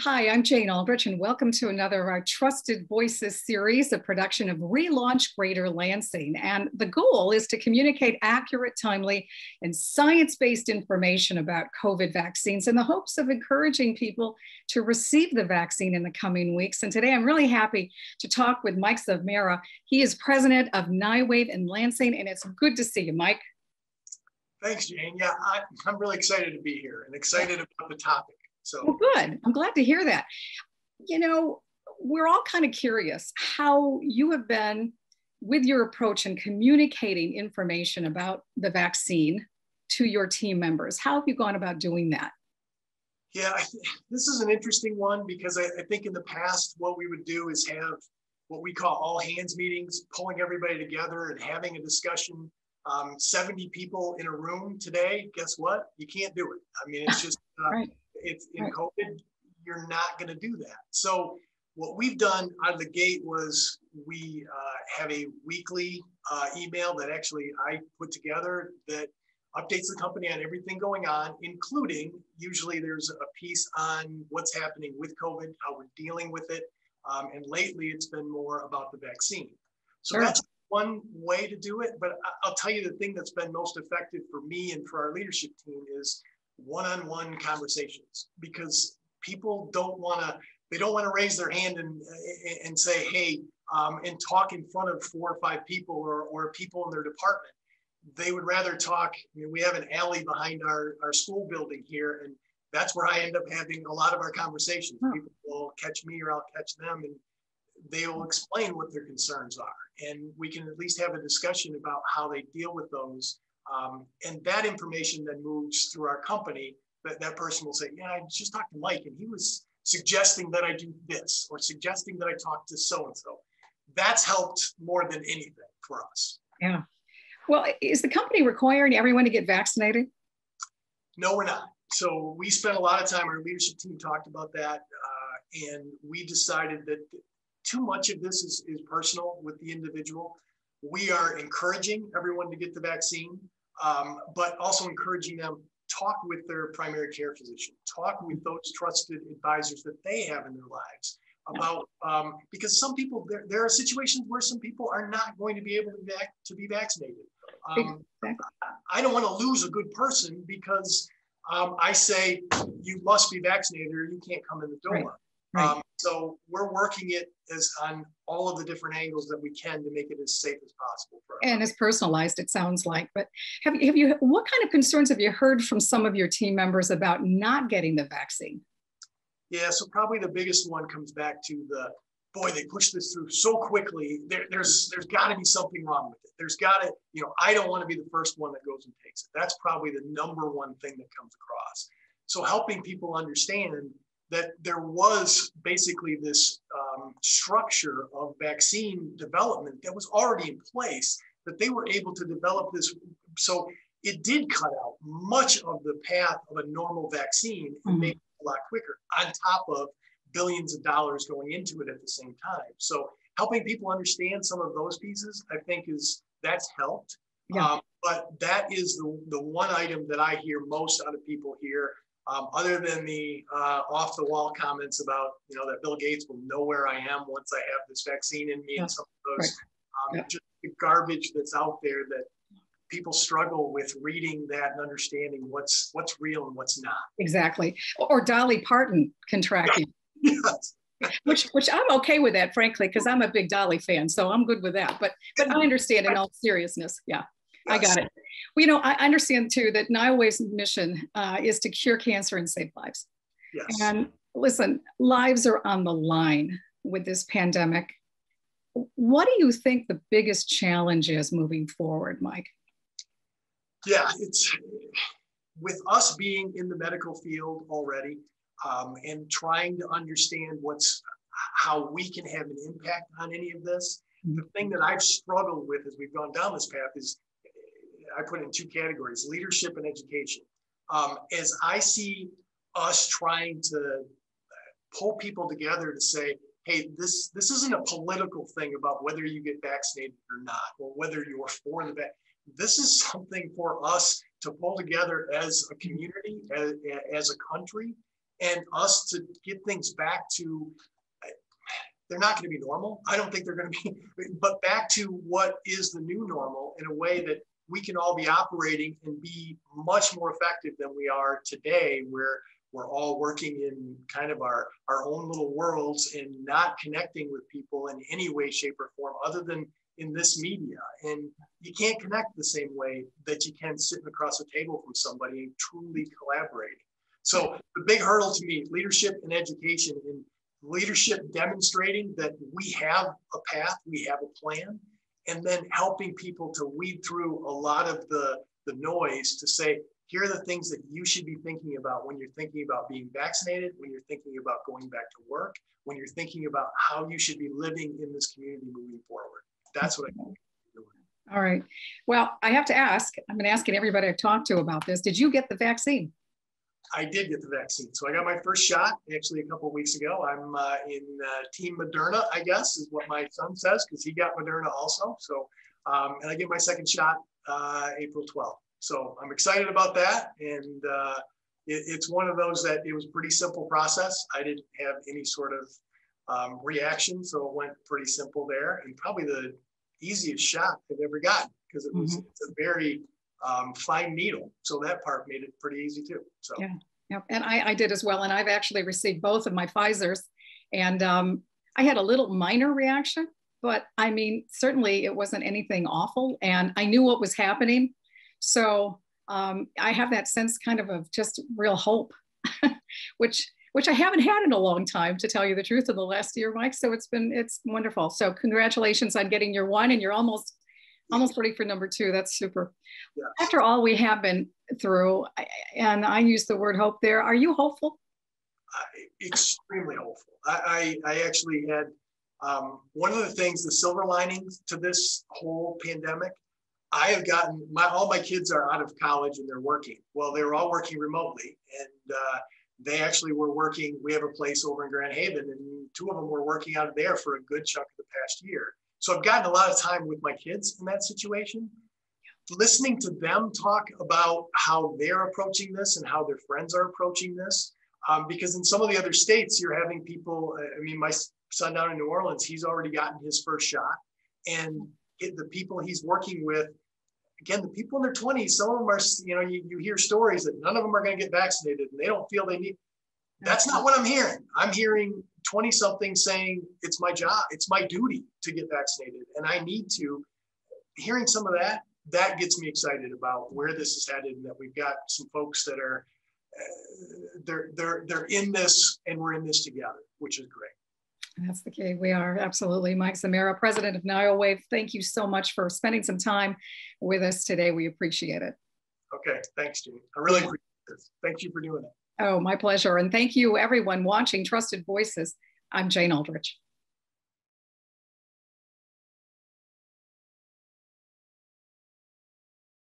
Hi, I'm Jane Aldrich, and welcome to another of our Trusted Voices series, a production of Relaunch Greater Lansing. And the goal is to communicate accurate, timely, and science based information about COVID vaccines in the hopes of encouraging people to receive the vaccine in the coming weeks. And today I'm really happy to talk with Mike Zamiara. He is president of Niowave in Lansing, and it's good to see you, Mike. Thanks, Jane. Yeah, I, am really excited to be here and excited about the topic. So well, good. I'm glad to hear that. You know, we're all kind of curious how you have been with your approach in communicating information about the vaccine to your team members. How have you gone about doing that? Yeah, this is an interesting one because I, I, think in the past, what we would do is have what we call all hands meetings, pulling everybody together and having a discussion. Um, 70 people in a room today, guess what? You can't do it. I mean, it's just, uh, right it's in COVID, you're not going to do that. So what we've done out of the gate was we uh, have a weekly uh, email that actually I put together that updates the company on everything going on, including usually there's a piece on what's happening with COVID, how we're dealing with it. Um, and lately it's been more about the vaccine. So sure. that's one way to do it. But I'll tell you the thing that's been most effective for me and for our leadership team is one-on-one conversations because people don't want to they don't want to raise their hand and and say hey um, and talk in front of four or five people or, or people in their department. They would rather talk I mean, we have an alley behind our, our school building here and that's where i end up having a lot of our conversations. Hmm. people will catch me or i'll catch them and they will explain what their concerns are. And we can at least have a discussion about how they deal with those um, and that information then moves through our company. That, that person will say, Yeah, I just talked to Mike and he was suggesting that I do this or suggesting that I talk to so and so. That's helped more than anything for us. Yeah. Well, is the company requiring everyone to get vaccinated? No, we're not. So we spent a lot of time, our leadership team talked about that, uh, and we decided that too much of this is, is personal with the individual. We are encouraging everyone to get the vaccine um, but also encouraging them talk with their primary care physician, talk with those trusted advisors that they have in their lives about um, because some people there, there are situations where some people are not going to be able to, vac- to be vaccinated. Um, exactly. I don't want to lose a good person because um, I say you must be vaccinated or you can't come in the door. Right. Right. Um, so we're working it as on all of the different angles that we can to make it as safe as possible for and as personalized it sounds like but have you have you what kind of concerns have you heard from some of your team members about not getting the vaccine? Yeah so probably the biggest one comes back to the boy they pushed this through so quickly. There, there's there's got to be something wrong with it. There's got to you know i don't want to be the first one that goes and takes it. That's probably the number one thing that comes across. So helping people understand that there was basically this um, structure of vaccine development that was already in place, that they were able to develop this. So it did cut out much of the path of a normal vaccine and mm-hmm. make it a lot quicker, on top of billions of dollars going into it at the same time. So helping people understand some of those pieces, I think is that's helped. Yeah. Um, but that is the, the one item that I hear most out of people here um, other than the uh, off the wall comments about, you know, that Bill Gates will know where I am once I have this vaccine in me yeah. and some of those, right. um, yeah. just the garbage that's out there that people struggle with reading that and understanding what's what's real and what's not. Exactly. Or Dolly Parton contracting. yes. which which I'm okay with that, frankly, because I'm a big Dolly fan, so I'm good with that. But but I understand in all seriousness, yeah. I got it. Well, you know, I understand too that Niowave's mission uh, is to cure cancer and save lives. Yes. And listen, lives are on the line with this pandemic. What do you think the biggest challenge is moving forward, Mike? Yeah, it's with us being in the medical field already um, and trying to understand what's how we can have an impact on any of this. The thing that I've struggled with as we've gone down this path is I put in two categories leadership and education. Um, as I see us trying to pull people together to say, hey, this, this isn't a political thing about whether you get vaccinated or not, or whether you're for the vaccine. This is something for us to pull together as a community, as, as a country, and us to get things back to they're not going to be normal. I don't think they're going to be, but back to what is the new normal in a way that we can all be operating and be much more effective than we are today, where we're all working in kind of our, our own little worlds and not connecting with people in any way, shape, or form other than in this media. And you can't connect the same way that you can sitting across a table from somebody and truly collaborating. So the big hurdle to me, leadership and education and leadership demonstrating that we have a path, we have a plan, and then helping people to weed through a lot of the, the noise to say, here are the things that you should be thinking about when you're thinking about being vaccinated, when you're thinking about going back to work, when you're thinking about how you should be living in this community moving forward. That's what I think. All right. Well, I have to ask, I've been asking everybody I've talked to about this. Did you get the vaccine? I did get the vaccine. So I got my first shot actually a couple weeks ago. I'm uh, in uh, Team Moderna, I guess, is what my son says, because he got Moderna also. So, um, and I get my second shot uh, April 12th. So I'm excited about that. And uh, it, it's one of those that it was pretty simple process. I didn't have any sort of um, reaction. So it went pretty simple there and probably the easiest shot I've ever gotten because it was mm-hmm. a very um, fine needle. So that part made it pretty easy too. So yeah, yeah. and I, I did as well. And I've actually received both of my Pfizer's and um, I had a little minor reaction, but I mean, certainly it wasn't anything awful. And I knew what was happening so um, I have that sense kind of of just real hope, which which I haven't had in a long time, to tell you the truth, in the last year, Mike. So it's been it's wonderful. So congratulations on getting your one, and you're almost almost ready for number two. That's super. Yes. After all we have been through, and I use the word hope there. Are you hopeful? Uh, extremely hopeful. I, I, I actually had um, one of the things, the silver linings to this whole pandemic I have gotten my all my kids are out of college and they're working. Well, they were all working remotely, and uh, they actually were working. We have a place over in Grand Haven, and two of them were working out of there for a good chunk of the past year. So I've gotten a lot of time with my kids in that situation. Listening to them talk about how they're approaching this and how their friends are approaching this, um, because in some of the other states, you're having people. I mean, my son down in New Orleans, he's already gotten his first shot, and the people he's working with again, the people in their 20s, some of them are, you know, you, you hear stories that none of them are going to get vaccinated and they don't feel they need. That's not what I'm hearing. I'm hearing 20 something saying it's my job, it's my duty to get vaccinated and I need to. Hearing some of that, that gets me excited about where this is headed and that we've got some folks that are, uh, they're, they're, they're in this and we're in this together, which is great. That's the key. We are absolutely. Mike Zamiara, president of Niowave, thank you so much for spending some time with us today. We appreciate it. Okay, thanks, Jane. I really appreciate it. Thank you for doing it. Oh, my pleasure. And thank you, everyone watching Trusted Voices. I'm Jane Aldrich.